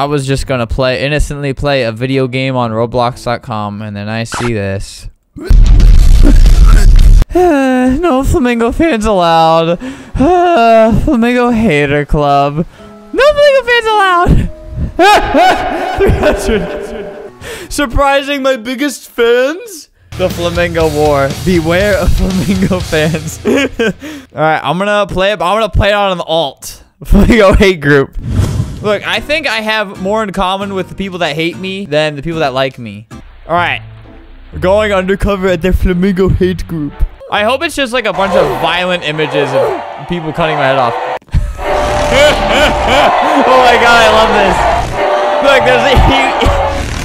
I was just gonna play innocently play a video game on Roblox.com, and then I see this. no flamingo fans allowed. flamingo hater club. No flamingo fans allowed. 300. Surprising my biggest fans. The Flamingo War. Beware of Flamingo fans. All right, I'm gonna play it. I'm gonna play it on an alt. Flamingo hate group. Look, I think I have more in common with the people that hate me than the people that like me. All right. We're going undercover at the Flamingo hate group. I hope it's just like a bunch of violent images of people cutting my head off. oh my god, I love this. Look, there's a... You,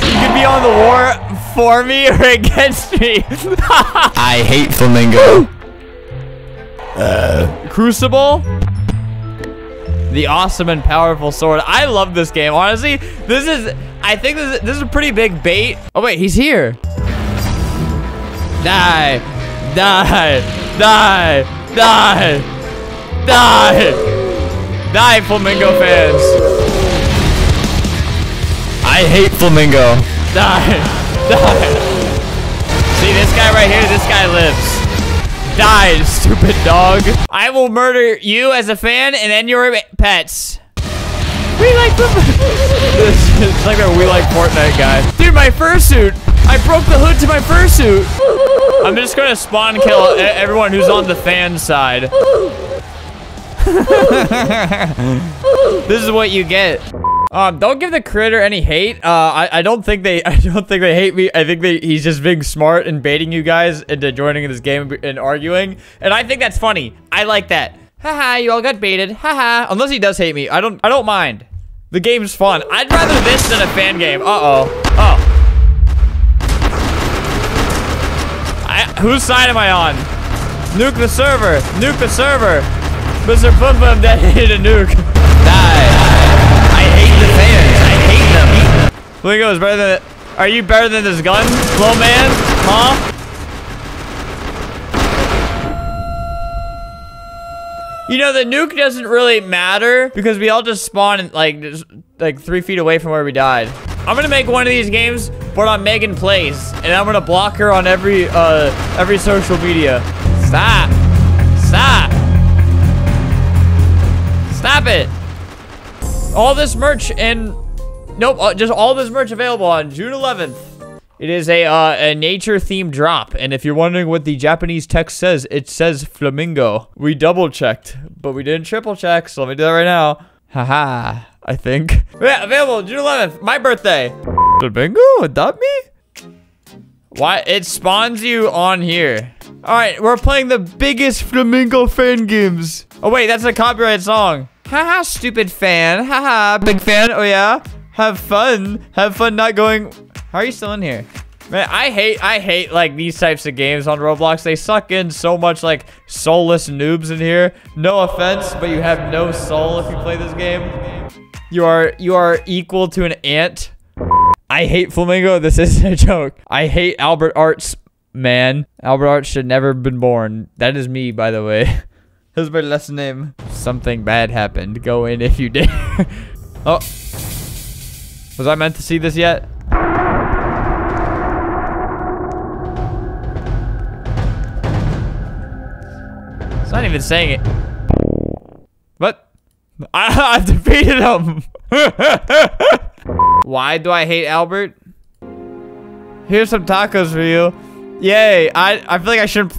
you could be on the war for me or against me. I hate Flamingo. uh, Crucible? The awesome and powerful sword. I love this game. Honestly, this is, I think this is, this is a pretty big bait. Oh wait, he's here. Die, die, die, die, die, die, Flamingo fans. I hate Flamingo. Die, die. See this guy right here? This guy lives. Die, stupid dog. I will murder you as a fan and then your pets. We like it's like a we like Fortnite guy. Dude, my fursuit. I broke the hood to my fursuit. I'm just gonna spawn kill everyone who's on the fan side. this is what you get. Um, don't give the critter any hate. Uh, I, I don't think they, I don't think they hate me. I think they, he's just being smart and baiting you guys into joining this game and arguing. And I think that's funny. I like that. Haha, you all got baited. Haha. Unless he does hate me. I don't, I don't mind. The game's fun. I'd rather this than a fan game. Uh-oh. Oh. I, whose side am I on? Nuke the server. Nuke the server. Mr. Boom Boom detonated a nuke. Die. Fans. I hate them. Flamingo is better than. Are you better than this gun, slow man? Huh? You know, the nuke doesn't really matter because we all just spawn like just, like three feet away from where we died. I'm gonna make one of these games, but on Megan Plays, and I'm gonna block her on every uh every social media. Stop! Stop! Stop it! All this merch and nope, uh, just all this merch available on June 11th. It is a uh, a nature themed drop, and if you're wondering what the Japanese text says, it says flamingo. We double checked, but we didn't triple check, so let me do that right now. Haha, I think. Yeah, available June 11th, my birthday. Flamingo, adopt me? Why? It spawns you on here. All right, we're playing the biggest flamingo fan games. Oh wait, that's a copyright song. Haha, stupid fan. Haha, big fan. Oh, yeah? Have fun. Have fun not going... How are you still in here? Man, I hate, I hate, like, these types of games on Roblox. They suck in so much, like, soulless noobs in here. No offense, but you have no soul if you play this game. You are, you are equal to an ant. I hate Flamingo. This isn't a joke. I hate Albert Aretz, man. Albert Aretz should never have been born. That is me, by the way. That's my last name. Something bad happened. Go in if you dare. oh. Was I meant to see this yet? It's not even saying it. What? I, I've defeated him. Why do I hate Albert? Here's some tacos for you. Yay. I, I feel like I shouldn't...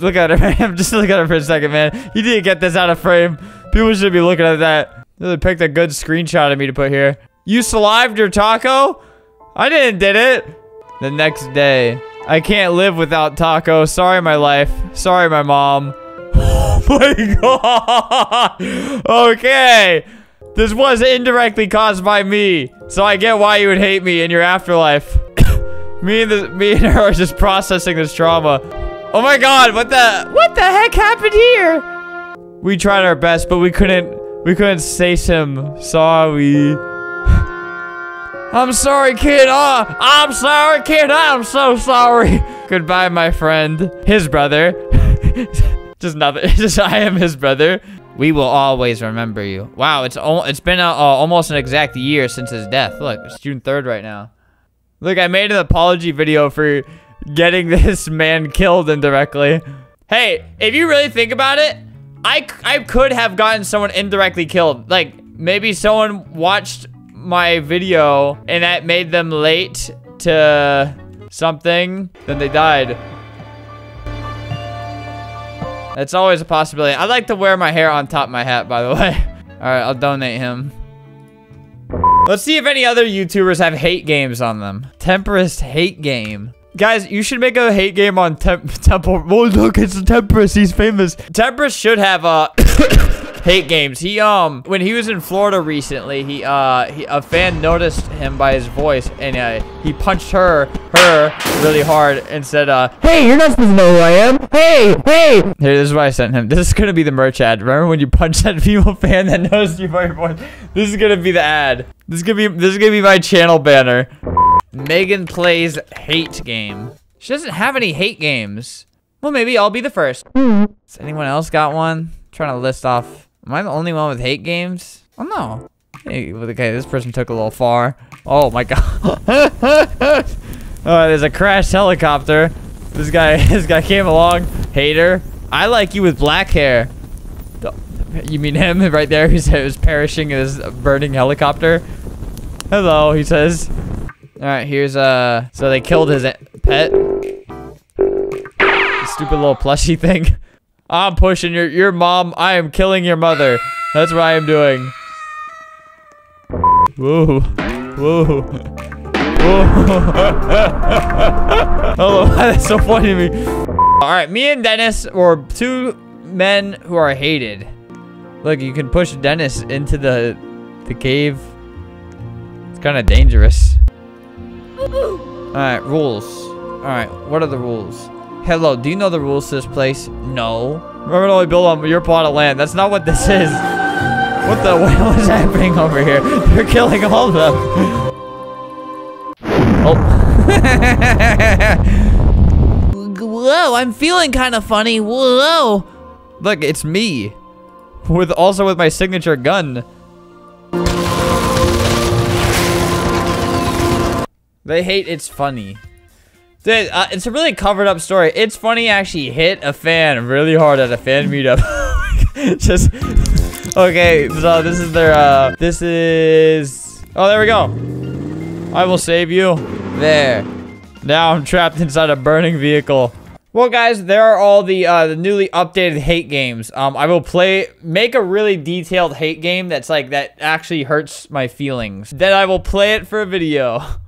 Look at her, man. Just look at her for a second, man. You to get this out of frame. People should be looking at that. They picked a good screenshot of me to put here. You salived your taco? I didn't did it. The next day. I can't live without taco. Sorry, my life. Sorry, my mom. Oh my god. Okay. This was indirectly caused by me, so I get why you would hate me in your afterlife. me and the, me and her are just processing this trauma. Oh my god, what the what the heck happened here? We tried our best, but we couldn't we couldn't save him. Sorry. I'm sorry, kid. Oh, I'm sorry, kid. I'm so sorry. Goodbye, my friend. His brother. just nothing. Just I am his brother. We will always remember you. Wow, it's it's been uh, almost an exact year since his death. Look, it's June 3rd right now. Look, I made an apology video for getting this man killed indirectly. Hey, if you really think about it, I, I could have gotten someone indirectly killed. Like, maybe someone watched my video and that made them late to something, then they died. That's always a possibility. I like to wear my hair on top of my hat, by the way. All right, I'll donate him. Let's see if any other YouTubers have hate games on them. Temperist hate game. Guys, you should make a hate game on Temp Temple. Oh, look, it's Temperist. He's famous. Temperist should have a hate games. He um when he was in Florida recently, he uh he, a fan noticed him by his voice and uh, he punched her her really hard and said uh Hey, you're not supposed to know who I am. Hey, hey. Here, this is why I sent him. This is gonna be the merch ad. Remember when you punched that female fan that noticed you by your voice? This is gonna be the ad. This is gonna be this is gonna be my channel banner. Megan plays hate game. She doesn't have any hate games. Well, maybe I'll be the first. Has anyone else got one? trying to list off Am I the only one with hate games? Oh, no. Hey, okay, this person took a little far. Oh, my God. oh, there's a crashed helicopter. This guy, this guy came along. Hater. I like you with black hair. You mean him right there who was perishing in his burning helicopter? Hello, he says. All right, here's uh. So they killed his pet. Stupid little plushy thing. I'm pushing your your mom. I am killing your mother. That's what I am doing. Whoa. Whoa. Whoa. oh, that's so funny to me. All right, me and Dennis were two men who are hated. Look, you can push Dennis into the the cave. It's kind of dangerous. All right, rules. All right, what are the rules? Hello, do you know the rules to this place? No. Remember to only build on your plot of land. That's not what this is. What the, what is happening over here? They're killing all of them. Oh. Whoa, I'm feeling kind of funny. Whoa. Look, it's me. With also with my signature gun. They hate it's funny. Dude, uh, it's a really covered up story. It's funny actually hit a fan really hard at a fan meetup. Just, okay, so this is their, uh, this is, oh, there we go. I will save you. There. Now I'm trapped inside a burning vehicle. Well, guys, there are all the uh, the newly updated hate games. Um, I will play, make a really detailed hate game that's like, that actually hurts my feelings. Then I will play it for a video.